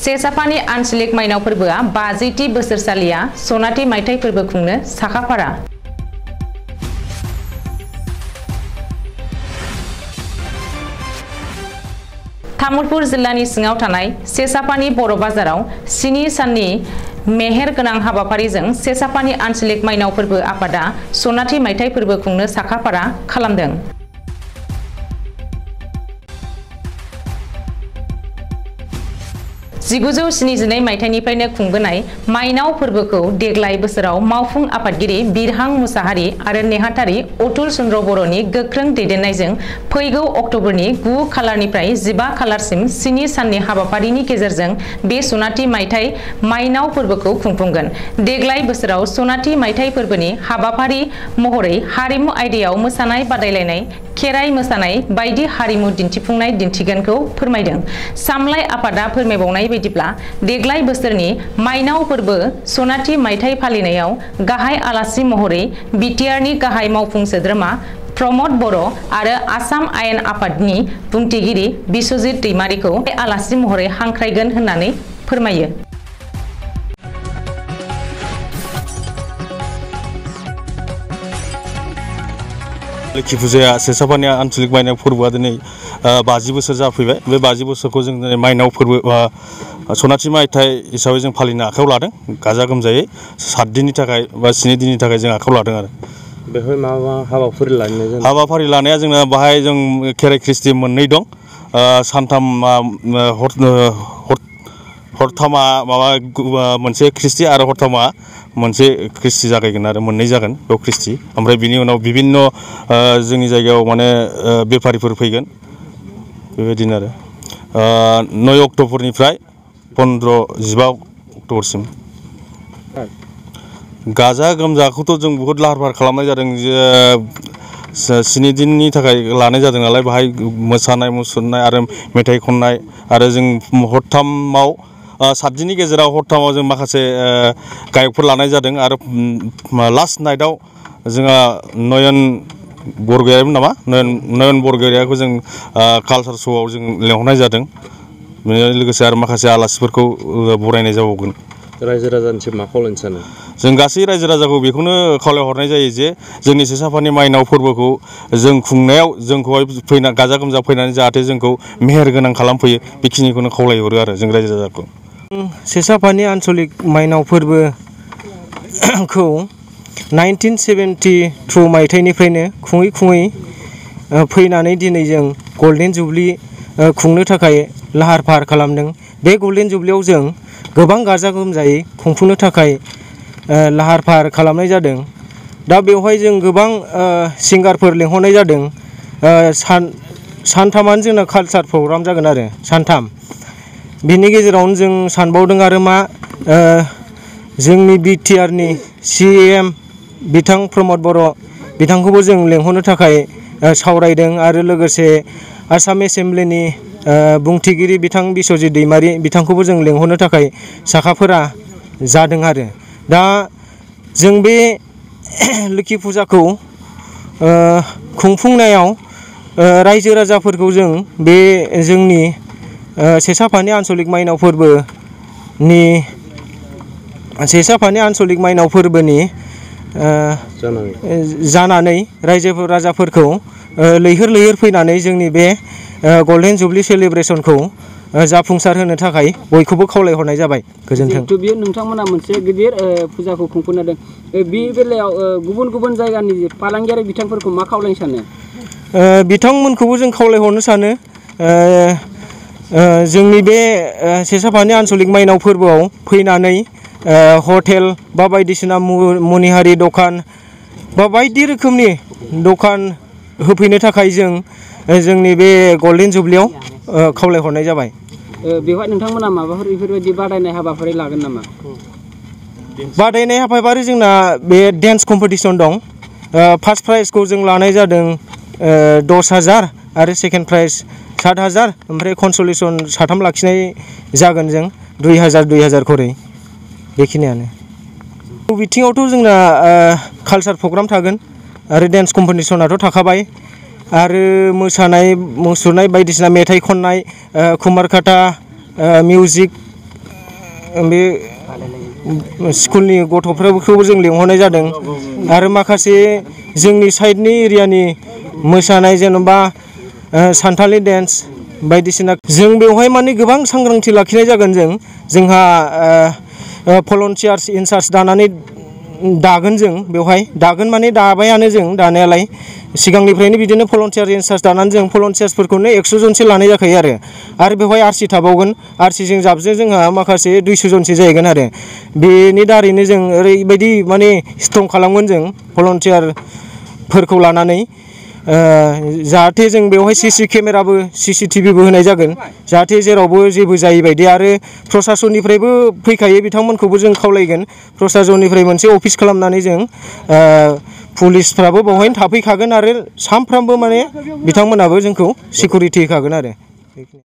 सेसाफानि आन्चलिक माइनाव फोरबोआ बाजिथि बोसोरसालिया सनाथि मायथाइ फोरबो खुंनो साखाफारा तामुलपुर जिल्लानि सिङाव थानाय सेसाफानि बर' बाजाराव स्नि साननि मेहेर गोनां हाबाफारिजों सेसाफानि आन्चलिक माइनाव फोरबो आफादा सनाथि मायथाइ फोरबो खुंनो साखाफारा खालामदों जिगुजौ स्निजिनै मायथाइनिफ्रायनो खुंबोनाय माइनाव फोरबोखौ देग्लाय बोसोराव मावफुं आफादगिरि बिरहां मुसाहारि आरो नेहाथारि अतुल चन्द्र बर'नि गोख्रों दैदेननायजों फैगौ अक्ट'बरनि गु खालारनिफ्राय जिबा खालारसिम स्नि साननि हाबाफारिनि गेजेरजों बे सनाथि मायथाइ माइनाव फोरबोखौ खुंफुंगोन। देग्लाय बोसोराव सनाथि मायथाइ फोरबोनि हाबाफारि महरै हारिमु आयदायाव मोसानाय बादायलायनाय खेराइ मोसानाय बायदि हारिमु दिन्थिफुंनाय दिन्थिगोनखौ फोरमायदों। सामलाय आफादा फोरमायबावनाय बायदिब्ला, देग्लाय बोसोरनि माइनाव फोरबो सनाथि मायथाइ फालिनायाव गाहाय आलासि महरै बिटिआरनि गाहाय मावफुं सोद्रोमा प्रमद बर' आरो आसाम आयेन आफादनि बुंथिगिरि बिस्वजित दैमारिखौ आलासि महरै हांख्रायगोन होननानै फोरमायो। लोखि फुजाया सेसाफानि आन्चलिक माइनाव फोरबोआ दिनै बाजि बोसोर जाफैबाय। बे बाजि बोसोरखौ जों दिनै माइनाव फोरबो सनाथि मायथाइ हिसाबै जों फालिनो आखायाव लादों। गाजा गोमजायै सात दिननि थाखाय बा स्नि दिननि थाखाय जों आखायाव लादों आरो। बेवहाय मा मा हाबाफारि लानाय हाबाफारि लानाया जोंना बाहाय जों खेराइ ख्रिस्टि मोननै दं। सानथाम हरथामा माबा मोनसे ख्रिस्टि आरो हरथामा मोनसे ख्रिस्टि जागायगोन आरो मोननै जागोन बेयाव ख्रिस्टि। ओमफ्राय बिनि उनाव बिभिन्न जोंनि जायगायाव माने बेफारिफोर फैगोन। बेबायदिनो आरो। नय अक्ट'बरनिफ्राय पन्द्र जिबा अक्ट'बरसिम। गाजा गोमजाखौथ' जों बहुद लाहार फाहार खालामनाय जादों जे स्नि दिननि थाखाय लानाय जादों नालाय। बाहाय मोसानाय मुसुरनाय आरो मेथाइ खननाय आरो जों हरथामाव सातदिननि गेजेराव हरथामाव जों माखासे गायकफोर लानाय जादों आरो लास्ट नाइटआव जोंहा नयन बरगयारिमोन नामा? नयन नयन बरगयारियाखौ जों कालसार श'आव जों लेंहरनाय जादों। बेजों लोगोसे आरो माखासे आलासिफोरखौ बरायनाय जाबावगोन। रायजो राजानिसिम मा खावलायनो सानो? जों गासै रायजो राजाखौ बेखौनो खावलायहरनाय जायो जे जोंनि सेसाफानि माइनाव फोरबोखौ जों खुंनायाव जोंखौहाय फैना गाजा गोमजा फैनानै जाहाथे जोंखौ मेहेर गोनां खालामफैयो बेखिनिखौनो खावलायहरो आरो जों रायजो राजाखौ। सेसाफानि आन्चलिक माइनाव फोरबोखौ नाइनटिन सेभेन्टि टु मायथाइनिफ्रायनो खुङै खुङै फैनानै दिनै जों गल्डेन जुबलि खुंनो थाखाय लाहार फाहार खालामदों। बे गल्डेन जुबलियाव जों गोबां गाजा गोमजायै खुंफुंनो थाखाय लाहार फाहार खालामनाय जादों। दा बेवहाय जों गोबां सिंगारफोर लेंहरनाय जादों। सान, सानथामानो जोंना कालसार प्रग्राम जागोन आरो, सानथाम। बिनि गेजेरावनो जों सानबावदों आरो मा जोंनि बिटिआरनि सि एम बिथां प्रमद बर' बिथांखौबो जों लेंहरनो थाखाय सावरायदों आरो लोगोसे आसाम एसेम्ब्लिनि बुंथिगिरि बिथां बिस्वजित दैमारि बिथांखौबो जों लेंहरनो थाखाय साखाफोरा जादों आरो दा जों बे लोखि फुजाखौ खुंफुंनायाव रायजो राजाफोरखौ जों बे जोंनि सेसाफानि आन्चलिक माइनाव फोरबोनि सेसाफानि आन्चलिक माइनाव फोरबोनि जानानै रायजो राजाफोरखौ लैहोर लैहोर फैनानै जोंनि बे गल्डेन जुबलि सेलेब्रेसनखौ जाफुंसार होनो थाखाय बयखौबो खावलायहरनाय जाबाय गोजोन्थों जिहेथु बियो नोंथांमोना मोनसे गिदिर फुजाखौ खुंफुंनादों बे बेलायाव गुबुन गुबुन जायगानि फालांगियारि बिथांफोरखौ मा खावलायनो सानो बिथांमोनखौबो जों खावलायहरनो सानो जोंनि बे सेसाफानि आन्चलिक माइनाव फोरबोआव फैनानै हटेल बा बायदिसिना मनिहारि दखान बा बायदि रोखोमनि दखान होफैनो थाखाय जों जोंनि बे गल्डेन जुबलियाव खावलायहरनाय जाबाय। बेवहाय नोंथांमोना माबाफोर बेफोरबायदि बादायनाय हाबाफारि लागोन नामा? बादायनाय हाबाफारि जोंना बे डेन्स कम्पिटिसन दं। फार्स्ट प्राइजखौ जों लानाय जादों दस हाजार। आरो सेकेन्ड प्राइज सात हाजार, ओमफ्राय कनसलेसन साथाम लाखिनाय जागोन जों, दुइ हाजार दुइ हाजार खरै। बेखिनियानो। बिथिङावथ' जोंना कालसार प्रग्राम थागोन, आरो डेन्स कम्पिटिसनाथ' थाखाबाय, आरो मोसानाय, मुसुरनाय, बायदिसिना मेथाइ खननाय कुमार काटा मिउजिक बे स्कुलनि गथ'फोरखौबो जों लिंहरनाय जादों। आरो माखासे जोंनि साइडनि एरियानि मोसानाय जेन'बा सानथालि डेन्स बायदिसिना। जों बेवहाय माने गोबां सांग्रांथि लाखिनाय जागोन जों। जोंहा भलन्टियार्स इनसार्ज दानानै दागोन जों बेवहाय। दागोन माने दाबायानो जों दानायालाय। सिगांनिफ्रायनो बिदिनो भलन्टियार इनसार्ज दानानै जों भलन्टियार्सफोरखौनो एकस' जनसो लानाय जाखायो आरो। आरो बेवहाय आरसि थाबावगोन। आरसिजों जाबजों जोंहा माखासे दुइस' जनसो जाहैगोन आरो। बेनि दारैनो जों ओरैबायदि माने स्ट्रं खालामगोन जों भलन्टियारफोरखौ लानानै। जाहाथे जों बेवहाय सिसि केमेराबो सिसिटिभिबो होनाय जागोन जाहाथे जेरावबो जेबो जायै बायदि आरो प्रसासननिफ्रायबो फैखायो बिथांमोनखौबो जों खावलायगोन प्रसासननिफ्राय मोनसे अफिस खालामनानै जों ओ, पुलिसफ्राबो बेवहायनो थाफैखागोन आरो सानफ्रामबो माने बिथांमोनाबो जोंखौ सिकिउरिटि होखागोन आरो